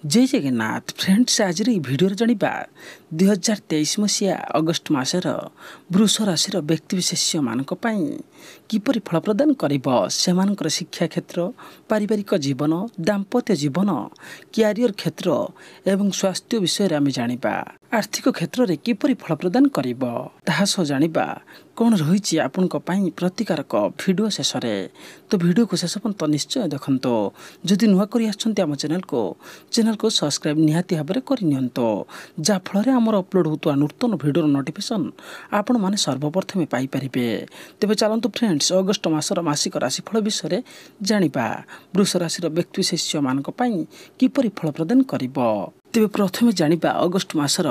ଜୟ Jagannath. Friends ଆଜିର ଏହି ଭିଡ଼ିଓରେ ଜାଣିବା ଦୁଇହଜାର ତେଇଶ ମସିହା ଅଗଷ୍ଟ ମାସର ବୃଷ ରାଶିର ବ୍ୟକ୍ତିବିଶେଷମାନଙ୍କ ପାଇଁ କିପରି ଫଳ ପ୍ରଦାନ କରିବ? ସେମାନଙ୍କର ଶିକ୍ଷା କ୍ଷେତ୍ର ପାରିବାରିକ ଜୀବନ ଦାମ୍ପତ୍ୟ ଜୀବନ କ୍ୟାରିୟର କ୍ଷେତ୍ର ଏବଂ ସ୍ୱାସ୍ଥ୍ୟ ବିଷୟରେ ଆମେ ଜାଣିବା। ଆର୍ଥିକ କ୍ଷେତ୍ରରେ କିପରି ଫଳ ପ୍ରଦାନ କରିବ? ତାହା ସହ ଜାଣିବା କ'ଣ ରହିଛି ଆପଣଙ୍କ ପାଇଁ ପ୍ରତିକାରକ ଭିଡ଼ିଓ ଶେଷରେ? ତ ଭିଡ଼ିଓକୁ ଶେଷ ପର୍ଯ୍ୟନ୍ତ ନିଶ୍ଚୟ ଦେଖନ୍ତୁ। ଯଦି ନୂଆ କରି ଆସିଛନ୍ତି ଆମ ଚ୍ୟାନେଲକୁ ଚ୍ୟାନେଲକୁ ସବସ୍କ୍ରାଇବ୍ ନିହାତି ଭାବରେ କରିନିଅନ୍ତୁ ଯାହାଫଳରେ ଆମର ଅପଲୋଡ଼ ହେଉଥିବା ନୂତନ ଭିଡ଼ିଓର ନୋଟିଫିକେସନ୍ ଆପଣମାନେ ସର୍ବପ୍ରଥମେ ପାଇପାରିବେ। ତେବେ ଚାଲନ୍ତୁ ଫ୍ରେଣ୍ଡସ୍ ଅଗଷ୍ଟ ମାସର ମାସିକ ରାଶିଫଳ ବିଷୟରେ ଜାଣିବା। ବୃଷ ରାଶିର ବ୍ୟକ୍ତିବିଶେଷମାନଙ୍କ ପାଇଁ କିପରି ଫଳ ପ୍ରଦାନ କରିବ? ତେବେ ପ୍ରଥମେ ଜାଣିବା ଅଗଷ୍ଟ ମାସର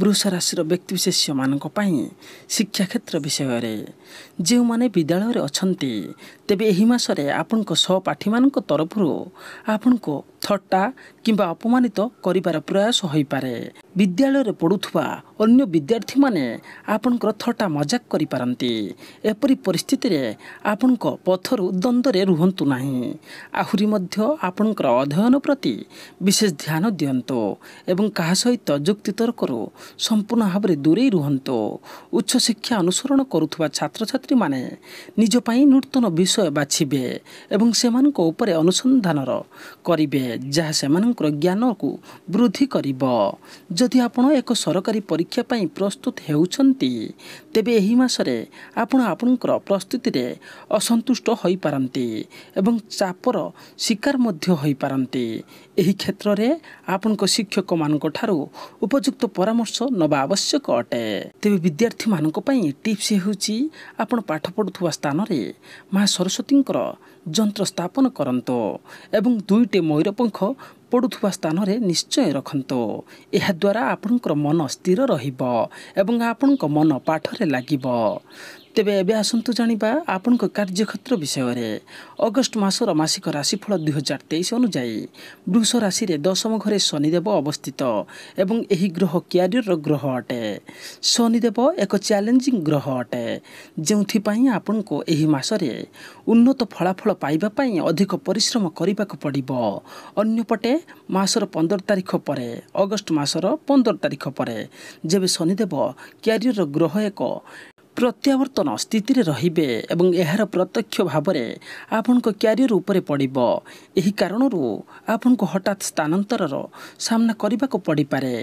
ବୃଷ ରାଶିର ବ୍ୟକ୍ତିବିଶେଷମାନଙ୍କ ପାଇଁ ଶିକ୍ଷା କ୍ଷେତ୍ର ବିଷୟରେ। ଯେଉଁମାନେ ବିଦ୍ୟାଳୟରେ ଅଛନ୍ତି ତେବେ ଏହି ମାସରେ ଆପଣଙ୍କ ସହପାଠୀମାନଙ୍କ ତରଫରୁ ଆପଣଙ୍କୁ ଥଟ୍ଟା କିମ୍ବା ଅପମାନିତ କରିବାର ପ୍ରୟାସ ହୋଇପାରେ। ବିଦ୍ୟାଳୟରେ ପଢ଼ୁଥିବା ଅନ୍ୟ ବିଦ୍ୟାର୍ଥୀମାନେ ଆପଣଙ୍କର ଥଟ୍ଟା ମଜାକ କରିପାରନ୍ତି। ଏପରି ପରିସ୍ଥିତିରେ ଆପଣଙ୍କ ପଥରୁ ଦ୍ୱନ୍ଦ୍ୱରେ ରୁହନ୍ତୁ ନାହିଁ। ଆହୁରି ମଧ୍ୟ ଆପଣଙ୍କର ଅଧ୍ୟୟନ ପ୍ରତି ବିଶେଷ ଧ୍ୟାନ ଦିଅନ୍ତୁ ଏବଂ କାହା ସହିତ ଯୁକ୍ତିତର୍କରୁ ସମ୍ପୂର୍ଣ୍ଣ ଭାବରେ ଦୂରେଇ ରୁହନ୍ତୁ। ଉଚ୍ଚଶିକ୍ଷା ଅନୁସରଣ କରୁଥିବା ଛାତ୍ରଛାତ୍ରୀମାନେ ନିଜ ପାଇଁ ନୂତନ ବିଷୟ ବାଛିବେ ଏବଂ ସେମାନଙ୍କ ଉପରେ ଅନୁସନ୍ଧାନର କରିବେ। ଯାହା ସେମାନଙ୍କର ଜ୍ଞାନକୁ ବୃଦ୍ଧି କରିବ। ଯଦି ଆପଣ ଏକ ସରକାରୀ ପରୀକ୍ଷା ପାଇଁ ପ୍ରସ୍ତୁତ ହେଉଛନ୍ତି ତେବେ ଏହି ମାସରେ ଆପଣ ଆପଣଙ୍କର ପ୍ରସ୍ତୁତିରେ ଅସନ୍ତୁଷ୍ଟ ହୋଇପାରନ୍ତି ଏବଂ ଚାପର ଶିକାର ମଧ୍ୟ ହୋଇପାରନ୍ତି। ଏହି କ୍ଷେତ୍ରରେ ଆପଣଙ୍କ ଶିକ୍ଷକମାନଙ୍କ ଠାରୁ ଉପଯୁକ୍ତ ପରାମର୍ଶ ନେବା ଆବଶ୍ୟକ ଅଟେ। ତେବେ ବିଦ୍ୟାର୍ଥୀମାନଙ୍କ ପାଇଁ ଟିପ୍ସ ହେଉଛି ଆପଣ ପାଠ ପଢ଼ୁଥିବା ସ୍ଥାନରେ ମା ସରସ୍ୱତୀଙ୍କର ଯନ୍ତ୍ର ସ୍ଥାପନ କରନ୍ତୁ ଏବଂ ଦୁଇଟି ମୟୂରପଙ୍ଖ ପଡ଼ୁଥିବା ସ୍ଥାନରେ ନିଶ୍ଚୟ ରଖନ୍ତୁ। ଏହାଦ୍ୱାରା ଆପଣଙ୍କର ମନ ସ୍ଥିର ରହିବ ଏବଂ ଆପଣଙ୍କ ମନ ପାଠରେ ଲାଗିବ। ତେବେ ଏବେ ଆସନ୍ତୁ ଜାଣିବା ଆପଣଙ୍କ କାର୍ଯ୍ୟକ୍ଷେତ୍ର ବିଷୟରେ। ଅଗଷ୍ଟ ମାସର ମାସିକ ରାଶିଫଳ ଦୁଇହଜାର ତେଇଶ ଅନୁଯାୟୀ ବୃଷ ରାଶିରେ ଦଶମ ଘରେ ଶନିଦେବ ଅବସ୍ଥିତ ଏବଂ ଏହି ଗ୍ରହ କ୍ୟାରିୟରର ଗ୍ରହ ଅଟେ। ଶନିଦେବ ଏକ ଚ୍ୟାଲେଞ୍ଜିଂ ଗ୍ରହ ଅଟେ। ଯେଉଁଥିପାଇଁ ଆପଣଙ୍କୁ ଏହି ମାସରେ ଉନ୍ନତ ଫଳାଫଳ ପାଇବା ପାଇଁ ଅଧିକ ପରିଶ୍ରମ କରିବାକୁ ପଡ଼ିବ। ଅନ୍ୟପଟେ ମାସର ପନ୍ଦର ତାରିଖ ପରେ ଅଗଷ୍ଟ ମାସର ପନ୍ଦର ତାରିଖ ପରେ ଯେବେ ଶନିଦେବ କ୍ୟାରିୟରର ଗ୍ରହ ଏକ ପ୍ରତ୍ୟାବର୍ତ୍ତନ ସ୍ଥିତିରେ ରହିବେ ଏବଂ ଏହାର ପ୍ରତ୍ୟକ୍ଷ ଭାବରେ ଆପଣଙ୍କ କ୍ୟାରିୟର ଉପରେ ପଡ଼ିବ। ଏହି କାରଣରୁ ଆପଣଙ୍କୁ ହଠାତ୍ ସ୍ଥାନାନ୍ତରର ସାମ୍ନା କରିବାକୁ ପଡ଼ିପାରେ।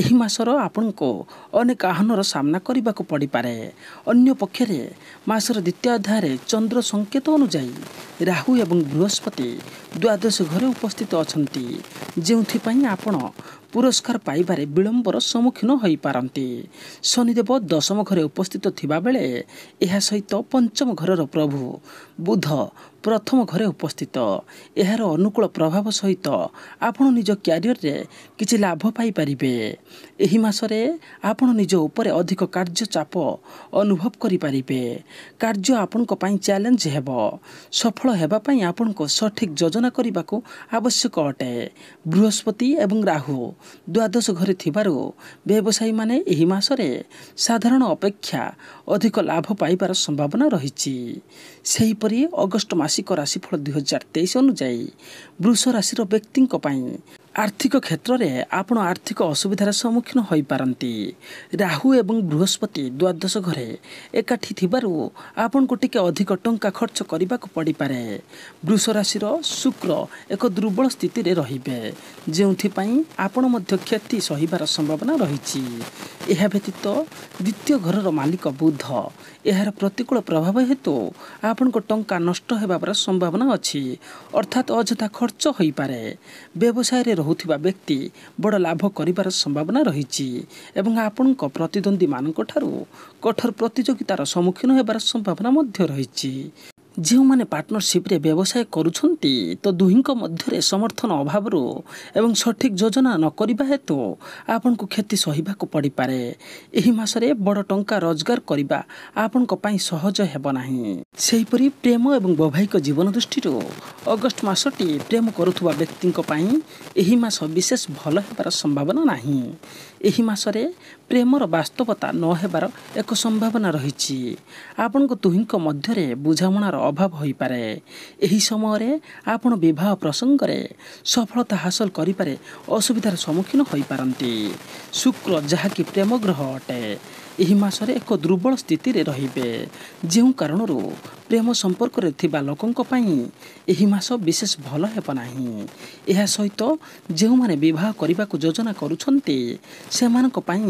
ଏହି ମାସର ଆପଣଙ୍କୁ ଅନେକ ଆହ୍ୱାନର ସାମ୍ନା କରିବାକୁ ପଡ଼ିପାରେ। ଅନ୍ୟ ପକ୍ଷରେ ମାସର ଦ୍ୱିତୀୟ ଅଧ୍ୟାୟରେ ଚନ୍ଦ୍ର ସଂକେତ ଅନୁଯାୟୀ ରାହୁ ଏବଂ ବୃହସ୍ପତି ଦ୍ୱାଦଶ ଘରେ ଉପସ୍ଥିତ ଅଛନ୍ତି। ଯେଉଁଥିପାଇଁ ଆପଣ ପୁରସ୍କାର ପାଇବାରେ ବିଳମ୍ବର ସମ୍ମୁଖୀନ ହୋଇପାରନ୍ତି। ଶନିଦେବ ଦଶମ ଘରେ ଉପସ୍ଥିତ ଥିବାବେଳେ ଏହା ସହିତ ପଞ୍ଚମ ଘରର ପ୍ରଭୁ ବୁଧ ପ୍ରଥମ ଘରେ ଉପସ୍ଥିତ। ଏହାର ଅନୁକୂଳ ପ୍ରଭାବ ସହିତ ଆପଣ ନିଜ କ୍ୟାରିୟରରେ କିଛି ଲାଭ ପାଇପାରିବେ। ଏହି ମାସରେ ଆପଣ ନିଜ ଉପରେ ଅଧିକ କାର୍ଯ୍ୟ ଚାପ ଅନୁଭବ କରିପାରିବେ। କାର୍ଯ୍ୟ ଆପଣଙ୍କ ପାଇଁ ଚ୍ୟାଲେଞ୍ଜ ହେବ। ସଫଳ ହେବା ପାଇଁ ଆପଣଙ୍କୁ ସଠିକ୍ ଯୋଜନା କରିବାକୁ ଆବଶ୍ୟକ ଅଟେ। ବୃହସ୍ପତି ଏବଂ ରାହୁ ଦ୍ୱାଦଶ ଘରେ ଥିବାରୁ ବ୍ୟବସାୟୀମାନେ ଏହି ମାସରେ ସାଧାରଣ ଅପେକ୍ଷା ଅଧିକ ଲାଭ ପାଇବାର ସମ୍ଭାବନା ରହିଛି। ସେହିପରି ଅଗଷ୍ଟ ମାସିକ ରାଶିଫଳ ଦୁଇହଜାର ତେଇଶ ଅନୁଯାୟୀ ବୃଷ ରାଶିର ବ୍ୟକ୍ତିଙ୍କ ପାଇଁ ଆର୍ଥିକ କ୍ଷେତ୍ରରେ ଆପଣ ଆର୍ଥିକ ଅସୁବିଧାର ସମ୍ମୁଖୀନ ହୋଇପାରନ୍ତି। ରାହୁ ଏବଂ ବୃହସ୍ପତି ଦ୍ୱାଦଶ ଘରେ ଏକାଠି ଥିବାରୁ ଆପଣଙ୍କୁ ଟିକେ ଅଧିକ ଟଙ୍କା ଖର୍ଚ୍ଚ କରିବାକୁ ପଡ଼ିପାରେ। ବୃଷ ରାଶିର ଶୁକ୍ର ଏକ ଦୁର୍ବଳ ସ୍ଥିତିରେ ରହିବେ। ଯେଉଁଥିପାଇଁ ଆପଣ ମଧ୍ୟ କ୍ଷତି ସହିବାର ସମ୍ଭାବନା ରହିଛି। ଏହା ବ୍ୟତୀତ ଦ୍ୱିତୀୟ ଘରର ମାଲିକ ବୁଧ। ଏହାର ପ୍ରତିକୂଳ ପ୍ରଭାବ ହେତୁ ଆପଣଙ୍କ ଟଙ୍କା ନଷ୍ଟ ହେବାର ସମ୍ଭାବନା ଅଛି। ଅର୍ଥାତ୍ ଅଯଥା ଖର୍ଚ୍ଚ ହୋଇପାରେ। ବ୍ୟବସାୟରେ ରହୁଥିବା ବ୍ୟକ୍ତି ବଡ଼ ଲାଭ କରିବାର ସମ୍ଭାବନା ରହିଛି ଏବଂ ଆପଣଙ୍କ ପ୍ରତିଦ୍ୱନ୍ଦ୍ୱୀମାନଙ୍କ ଠାରୁ କଠୋର ପ୍ରତିଯୋଗିତାର ସମ୍ମୁଖୀନ ହେବାର ସମ୍ଭାବନା ମଧ୍ୟ ରହିଛି। ଯେଉଁମାନେ ପାର୍ଟନରସିପ୍ରେ ବ୍ୟବସାୟ କରୁଛନ୍ତି ତ ଦୁହିଁଙ୍କ ମଧ୍ୟରେ ସମର୍ଥନ ଅଭାବରୁ ଏବଂ ସଠିକ୍ ଯୋଜନା ନ କରିବା ହେତୁ ଆପଣଙ୍କୁ କ୍ଷତି ସହିବାକୁ ପଡ଼ିପାରେ। ଏହି ମାସରେ ବଡ଼ ଟଙ୍କା ରୋଜଗାର କରିବା ଆପଣଙ୍କ ପାଇଁ ସହଜ ହେବ ନାହିଁ। ସେହିପରି ପ୍ରେମ ଏବଂ ବୈବାହିକ ଜୀବନ ଦୃଷ୍ଟିରୁ ଅଗଷ୍ଟ ମାସଟି ପ୍ରେମ କରୁଥିବା ବ୍ୟକ୍ତିଙ୍କ ପାଇଁ ଏହି ମାସ ବିଶେଷ ଭଲ ହେବାର ସମ୍ଭାବନା ନାହିଁ। ଏହି ମାସରେ ପ୍ରେମର ବାସ୍ତବତା ନ ହେବାର ଏକ ସମ୍ଭାବନା ରହିଛି। ଆପଣଙ୍କ ଦୁହିଁଙ୍କ ମଧ୍ୟରେ ବୁଝାମଣାର ଅଭାବ ହୋଇପାରେ। ଏହି ସମୟରେ ଆପଣ ବିବାହ ପ୍ରସଙ୍ଗରେ ସଫଳତା ହାସଲ କରିପାରେ ଅସୁବିଧାର ସମ୍ମୁଖୀନ ହୋଇପାରନ୍ତି। ଶୁକ୍ର ଯାହାକି ପ୍ରେମ ଗ୍ରହ ଅଟେ ଏହି ମାସରେ ଏକ ଦୁର୍ବଳ ସ୍ଥିତିରେ ରହିବେ। ଯେଉଁ କାରଣରୁ ପ୍ରେମ ସମ୍ପର୍କରେ ଥିବା ଲୋକଙ୍କ ପାଇଁ ଏହି ମାସ ବିଶେଷ ଭଲ ହେବ ନାହିଁ। ଏହା ସହିତ ଯେଉଁମାନେ ବିବାହ କରିବାକୁ ଯୋଜନା କରୁଛନ୍ତି ସେମାନଙ୍କ ପାଇଁ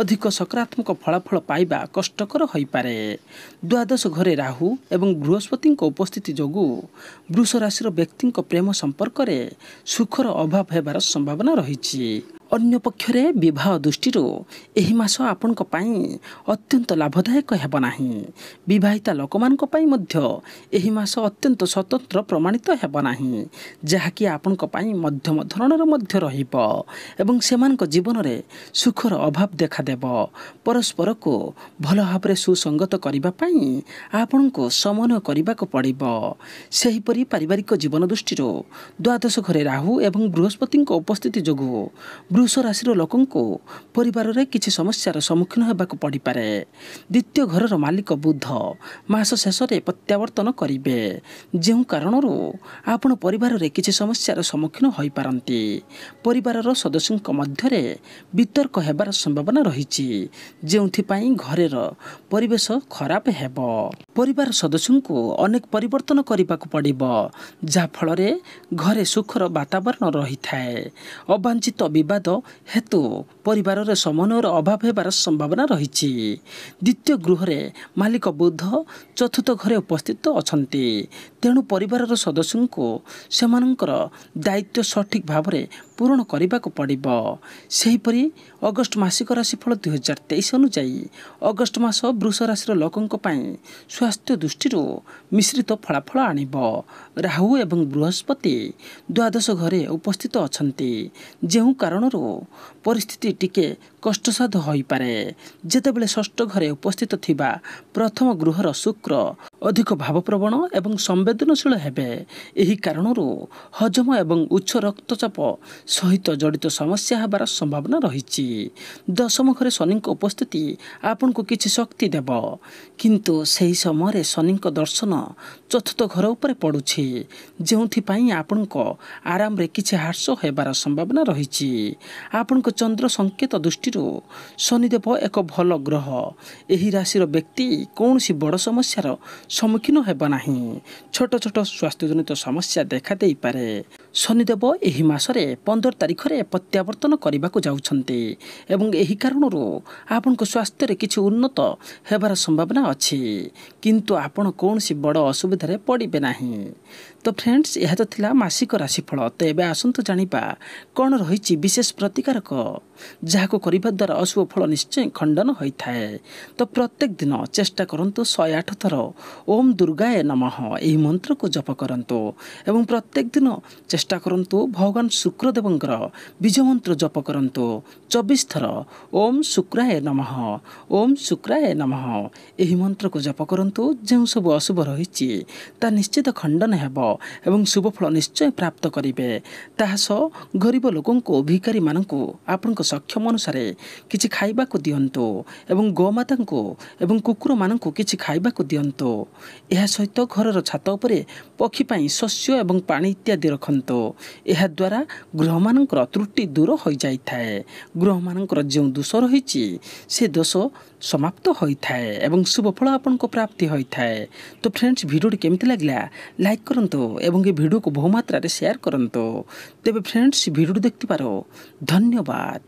ଅଧିକ ସକାରାତ୍ମକ ଫଳାଫଳ ପାଇବା କଷ୍ଟକର ହୋଇପାରେ। ଦ୍ୱାଦଶ ଘରେ ରାହୁ ଏବଂ ବୃହସ୍ପତିଙ୍କ ଉପସ୍ଥିତି ଯୋଗୁଁ ବୃଷ ରାଶିର ବ୍ୟକ୍ତିଙ୍କ ପ୍ରେମ ସମ୍ପର୍କରେ ସୁଖର ଅଭାବ ହେବାର ସମ୍ଭାବନା ରହିଛି। ଅନ୍ୟପକ୍ଷରେ ବିବାହ ଦୃଷ୍ଟିରୁ ଏହି ମାସ ଆପଣଙ୍କ ପାଇଁ ଅତ୍ୟନ୍ତ ଲାଭଦାୟକ ହେବ ନାହିଁ। ବିବାହିତା ଲୋକମାନଙ୍କ ପାଇଁ ମଧ୍ୟ ଏହି ମାସ ଅତ୍ୟନ୍ତ ସ୍ୱତନ୍ତ୍ର ପ୍ରମାଣିତ ହେବ ନାହିଁ। ଯାହାକି ଆପଣଙ୍କ ପାଇଁ ମଧ୍ୟମ ଧରଣର ମଧ୍ୟ ରହିବ ଏବଂ ସେମାନଙ୍କ ଜୀବନରେ ସୁଖର ଅଭାବ ଦେଖାଦେବ। ପରସ୍ପରକୁ ଭଲ ଭାବରେ ସୁସଙ୍ଗତ କରିବା ପାଇଁ ଆପଣଙ୍କୁ ସମନ୍ୱୟ କରିବାକୁ ପଡ଼ିବ। ସେହିପରି ପାରିବାରିକ ଜୀବନ ଦୃଷ୍ଟିରୁ ଦ୍ୱାଦଶ ଘରେ ରାହୁ ଏବଂ ବୃହସ୍ପତିଙ୍କ ଉପସ୍ଥିତି ଯୋଗୁଁ ବୃଷ ରାଶିର ଲୋକଙ୍କୁ ପରିବାରରେ କିଛି ସମସ୍ୟାର ସମ୍ମୁଖୀନ ହେବାକୁ ପଡ଼ିପାରେ। ଦ୍ୱିତୀୟ ଘରର ମାଲିକ ବୁଧ ମାସ ଶେଷରେ ପ୍ରତ୍ୟାବର୍ତ୍ତନ କରିବେ। ଯେଉଁ କାରଣରୁ ଆପଣ ପରିବାରରେ କିଛି ସମସ୍ୟାର ସମ୍ମୁଖୀନ ହୋଇପାରନ୍ତି। ପରିବାରର ସଦସ୍ୟଙ୍କ ମଧ୍ୟରେ ବିତର୍କ ହେବାର ସମ୍ଭାବନା ରହିଛି। ଯେଉଁଥିପାଇଁ ଘରର ପରିବେଶ ଖରାପ ହେବ। ପରିବାର ସଦସ୍ୟଙ୍କୁ ଅନେକ ପରିବର୍ତ୍ତନ କରିବାକୁ ପଡ଼ିବ ଯାହାଫଳରେ ଘରେ ସୁଖର ବାତାବରଣ ରହିଥାଏ। ଅବାଞ୍ଛିତ ବିବାଦ ହେତୁ ପରିବାରରେ ସମନ୍ୱୟର ଅଭାବ ହେବାର ସମ୍ଭାବନା ରହିଛି। ଦ୍ୱିତୀୟ ଗୃହରେ ମାଲିକ ବୁଧ ଚତୁର୍ଥ ଘରେ ଉପସ୍ଥିତ ଅଛନ୍ତି। ତେଣୁ ପରିବାରର ସଦସ୍ୟଙ୍କୁ ସେମାନଙ୍କର ଦାୟିତ୍ୱ ସଠିକ୍ ଭାବରେ ପୂରଣ କରିବାକୁ ପଡ଼ିବ। ସେହିପରି ଅଗଷ୍ଟ ମାସିକ ରାଶିଫଳ ଦୁଇହଜାର ତେଇଶ ଅନୁଯାୟୀ ଅଗଷ୍ଟ ମାସ ବୃଷ ରାଶିର ଲୋକଙ୍କ ପାଇଁ ସ୍ୱାସ୍ଥ୍ୟ ଦୃଷ୍ଟିରୁ ମିଶ୍ରିତ ଫଳାଫଳ ଆଣିବ। ରାହୁ ଏବଂ ବୃହସ୍ପତି ଦ୍ୱାଦଶ ଘରେ ଉପସ୍ଥିତ ଅଛନ୍ତି। ଯେଉଁ କାରଣରୁ ପରିସ୍ଥିତି ଟିକେ କଷ୍ଟସାଧ୍ୟ ହୋଇପାରେ। ଯେତେବେଳେ ଷଷ୍ଠ ଘରେ ଉପସ୍ଥିତ ଥିବା ପ୍ରଥମ ଗୃହର ଶୁକ୍ର ଅଧିକ ଭାବପ୍ରବଣ ଏବଂ ସମ୍ବେଦନଶୀଳ ହେବେ ଏହି କାରଣରୁ ହଜମ ଏବଂ ଉଚ୍ଚ ରକ୍ତଚାପ ସହିତ ଜଡ଼ିତ ସମସ୍ୟା ହେବାର ସମ୍ଭାବନା ରହିଛି। ଦଶମ ଘରେ ଶନିଙ୍କ ଉପସ୍ଥିତି ଆପଣଙ୍କୁ କିଛି ଶକ୍ତି ଦେବ। କିନ୍ତୁ ସେହି ସମୟରେ ଶନିଙ୍କ ଦର୍ଶନ ଚତୁର୍ଥ ଘର ଉପରେ ପଡ଼ୁଛି। ଯେଉଁଥିପାଇଁ ଆପଣଙ୍କ ଆରାମରେ କିଛି ହ୍ରାସ ହେବାର ସମ୍ଭାବନା ରହିଛି। ଆପଣଙ୍କ ଚନ୍ଦ୍ର ସଂକେତ ଦୃଷ୍ଟିରୁ ଶନିଦେବ ଏକ ଭଲ ଗ୍ରହ। ଏହି ରାଶିର ବ୍ୟକ୍ତି କୌଣସି ବଡ଼ ସମସ୍ୟାର ସମ୍ମୁଖୀନ ହେବ ନାହିଁ। ଛୋଟ ଛୋଟ ସ୍ୱାସ୍ଥ୍ୟଜନିତ ସମସ୍ୟା ଦେଖାଦେଇପାରେ। ଶନିଦେବ ଏହି ମାସରେ ପନ୍ଦର ତାରିଖରେ ପ୍ରତ୍ୟାବର୍ତ୍ତନ କରିବାକୁ ଯାଉଛନ୍ତି ଏବଂ ଏହି କାରଣରୁ ଆପଣଙ୍କ ସ୍ୱାସ୍ଥ୍ୟରେ କିଛି ଉନ୍ନତ ହେବାର ସମ୍ଭାବନା ଅଛି। କିନ୍ତୁ ଆପଣ କୌଣସି ବଡ଼ ଅସୁବିଧାରେ ପଡ଼ିବେ ନାହିଁ। ତ ଫ୍ରେଣ୍ଡସ୍ ଏହା ତ ଥିଲା ମାସିକ ରାଶିଫଳ। ତ ଏବେ ଆସନ୍ତୁ ଜାଣିବା କ'ଣ ରହିଛି ବିଶେଷ ପ୍ରତିକାରକ। ଯାହାକୁ କରିବା ଦ୍ୱାରା ଅଶୁଭ ଫଳ ନିଶ୍ଚୟ ଖଣ୍ଡନ ହୋଇଥାଏ। ତ ପ୍ରତ୍ୟେକ ଦିନ ଚେଷ୍ଟା କରନ୍ତୁ ଶହେ ଆଠ ଥର ଓମ୍ ଦୁର୍ଗାଏ ନମଃ। ଏହି ମନ୍ତ୍ରକୁ ଜପ କରନ୍ତୁ ଏବଂ ପ୍ରତ୍ୟେକ ଦିନ ଚେଷ୍ଟା କରନ୍ତୁ ଭଗବାନ ଶୁକ୍ରଦେବଙ୍କର ବୀଜ ମନ୍ତ୍ର ଜପ କରନ୍ତୁ। ଚବିଶ ଥର ଓମ୍ ଶୁକ୍ରାଏ ନମଃ। ଓମ୍ ଶୁକ୍ରାଏ ନମଃ। ଏହି ମନ୍ତ୍ରକୁ ଜପ କରନ୍ତୁ ଯେଉଁ ସବୁ ଅଶୁଭ ରହିଛି ତାହା ନିଶ୍ଚିତ ଖଣ୍ଡନ ହେବ ଏବଂ ଶୁଭ ଫଳ ନିଶ୍ଚୟ ପ୍ରାପ୍ତ କରିବେ। ତାହା ସହ ଗରିବ ଲୋକଙ୍କୁ ଭିକାରୀମାନଙ୍କୁ ଆପଣଙ୍କ ସକ୍ଷମ ଅନୁସାରେ କିଛି ଖାଇବାକୁ ଦିଅନ୍ତୁ ଏବଂ ଗୋମାତାଙ୍କୁ ଏବଂ କୁକୁରମାନଙ୍କୁ କିଛି ଖାଇବାକୁ ଦିଅନ୍ତୁ। ଏହା ସହିତ ଘରର ଛାତ ଉପରେ ପକ୍ଷୀ ପାଇଁ ଶସ୍ୟ ଏବଂ ପାଣି ଇତ୍ୟାଦି ରଖନ୍ତୁ। ଏହାଦ୍ୱାରା ଗୃହମାନଙ୍କର ତ୍ରୁଟି ଦୂର ହୋଇଯାଇଥାଏ। ଗୃହମାନଙ୍କର ଯେଉଁ ଦୋଷ ରହିଛି ସେ ଦୋଷ ସମାପ୍ତ ହୋଇଥାଏ ଏବଂ ଶୁଭ ଫଳ ଆପଣଙ୍କୁ ପ୍ରାପ୍ତି ହୋଇଥାଏ। ତ ଫ୍ରେଣ୍ଡସ୍ ଭିଡ଼ିଓଟି କେମିତି ଲାଗିଲା ଲାଇକ୍ କରନ୍ତୁ ଏବଂ ଏ ଭିଡ଼ିଓକୁ ବହୁମାତ୍ରାରେ ସେୟାର କରନ୍ତୁ। ତେବେ ଫ୍ରେଣ୍ଡସ୍ ଭିଡ଼ିଓଟି ଦେଖିଥିବାର ଧନ୍ୟବାଦ।